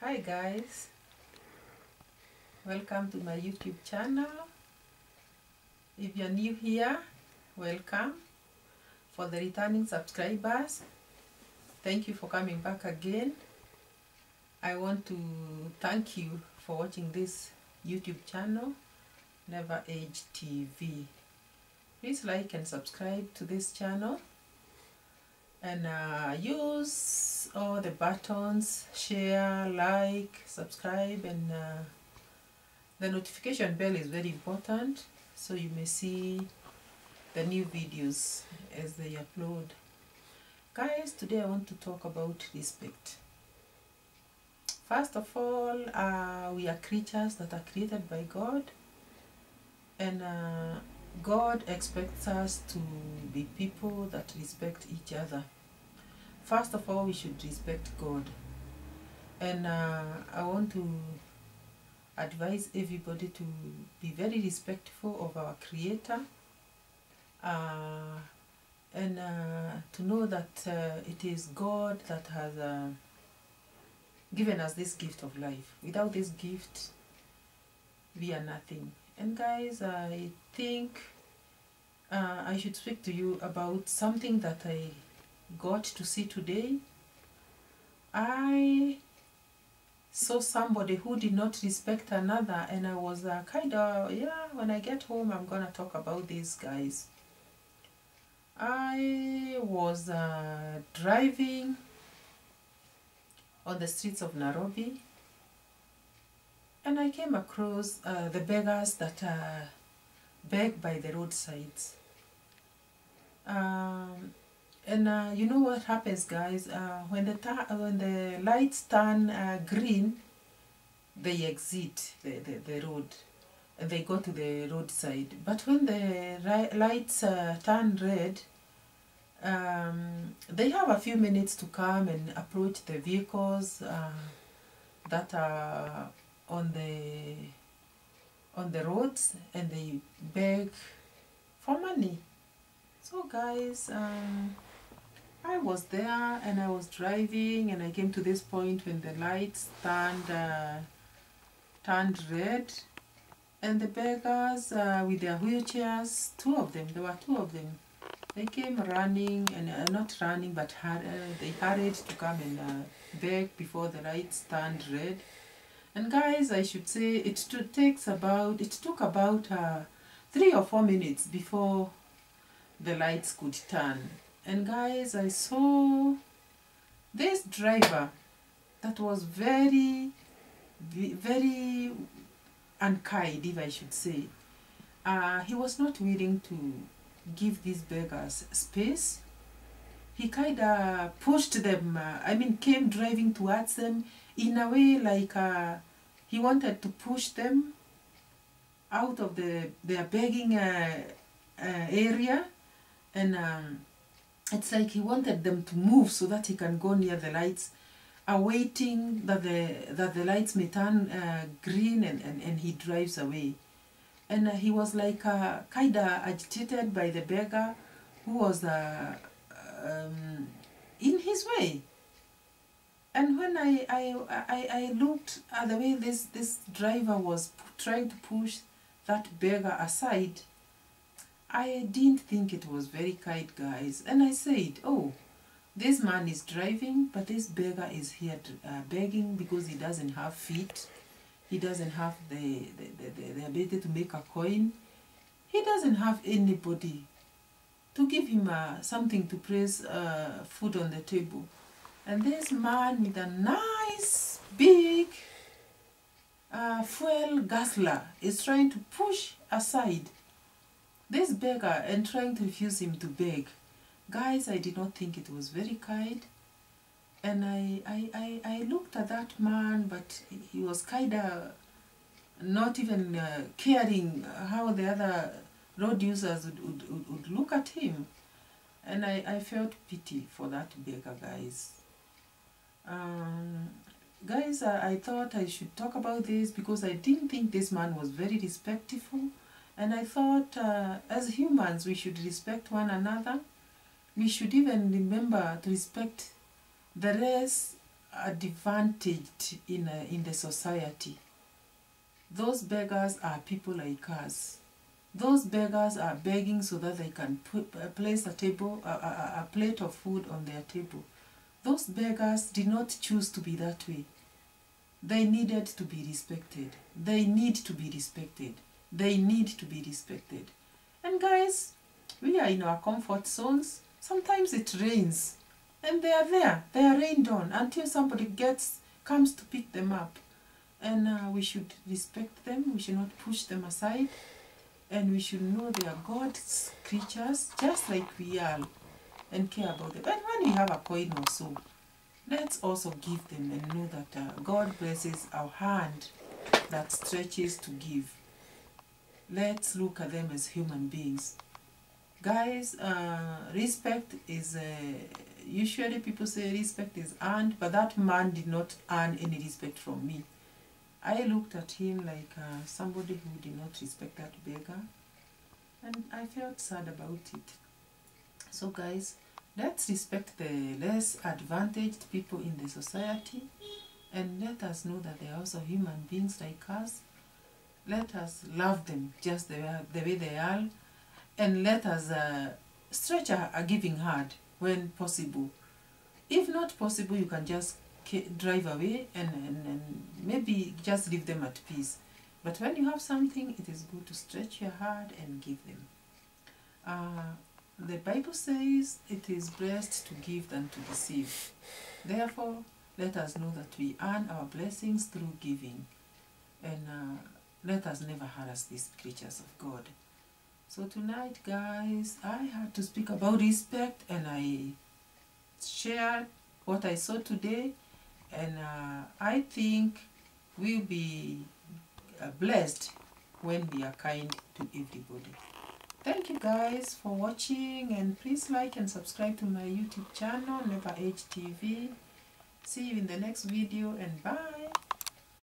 Hi guys, welcome to my YouTube channel. If you're new here, welcome. For the returning subscribers, thank you for coming back again. I want to thank you for watching this YouTube channel, Never Age TV. Please like and subscribe to this channel and uh, use all the buttons share like subscribe and uh, the notification bell is very important so you may see the new videos as they upload. Guys today i want to talk about respect. First of all uh, we are creatures that are created by god and uh, God expects us to be people that respect each other. First of all, we should respect God. And uh, I want to advise everybody to be very respectful of our Creator uh, and uh, to know that uh, it is God that has uh, given us this gift of life. Without this gift, we are nothing. And guys, I think uh, I should speak to you about something that I got to see today. I saw somebody who did not respect another, and I was uh, kind of, yeah, when I get home, I'm gonna talk about these guys. I was uh, driving on the streets of Nairobi and I came across uh, the beggars that uh, beg by the roadsides. Um, and uh, you know what happens, guys? Uh, when the ta- when the lights turn uh, green, they exit the, the, the road and they go to the roadside. But when the lights uh, turn red, um, they have a few minutes to come and approach the vehicles uh, that are on the on the roads and they beg for money. So guys um, i was there and i was driving and i came to this point when the lights turned uh, turned red and the beggars uh, with their wheelchairs two of them there were two of them they came running and uh, not running but uh, they hurried to come and uh, beg before the lights turned red and guys, I should say it takes about it took about uh, three or four minutes before the lights could turn. And guys, I saw this driver that was very, very unkind, if I should say. Uh, he was not willing to give these beggars space. He kind of pushed them. Uh, I mean, came driving towards them in a way like uh, he wanted to push them out of the their begging uh, uh, area. And um, it's like he wanted them to move so that he can go near the lights awaiting that the that the lights may turn uh, green and, and, and he drives away. And uh, he was like uh, kind of agitated by the beggar who was uh, um, in his way and when I, I, I, I looked at the way this, this driver was trying to push that beggar aside, I didn't think it was very kind, guys. And I said, oh, this man is driving, but this beggar is here to, uh, begging because he doesn't have feet. He doesn't have the, the, the, the, the ability to make a coin. He doesn't have anybody to give him uh, something to place uh, food on the table. And this man with a nice big uh, fuel guzzler is trying to push aside this beggar and trying to refuse him to beg. Guys, I did not think it was very kind. And I, I, I, I looked at that man, but he was kind of not even uh, caring how the other road users would, would, would, would look at him. And I, I felt pity for that beggar, guys. Um, guys, I, I thought I should talk about this because I didn't think this man was very respectful. And I thought, uh, as humans, we should respect one another. We should even remember to respect the race advantaged in, a, in the society. Those beggars are people like us. Those beggars are begging so that they can put, uh, place a table, a, a, a plate of food on their table. Those beggars did not choose to be that way. They needed to be respected. They need to be respected. They need to be respected. And guys, we are in our comfort zones. Sometimes it rains and they are there. They are rained on until somebody gets comes to pick them up. And uh, we should respect them. We should not push them aside. And we should know they are God's creatures, just like we are, and care about them. And when we have a coin or so, let's also give them and know that uh, God blesses our hand that stretches to give. Let's look at them as human beings. Guys, uh, respect is, uh, usually people say respect is earned, but that man did not earn any respect from me. I looked at him like uh, somebody who did not respect that beggar, and I felt sad about it. So guys, let's respect the less advantaged people in the society, and let us know that they are also human beings like us. Let us love them just the way, the way they are, and let us uh, stretch a, a giving heart when possible. If not possible, you can just drive away and, and, and maybe just leave them at peace. But when you have something, it is good to stretch your heart and give them. Uh, the Bible says it is blessed to give than to receive. Therefore, let us know that we earn our blessings through giving. And uh, let us never harass these creatures of God. So tonight, guys, I had to speak about respect and I shared what I saw today. And uh, I think we'll be uh, blessed when we are kind to everybody. Thank you guys for watching and please like and subscribe to my YouTube channel, Never Age TV. See you in the next video and bye.